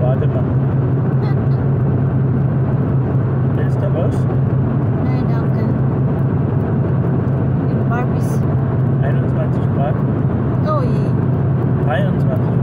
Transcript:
Warte mal. Willst du was? Nein, danke. In Barbies. 21 Grad? Oh je. 23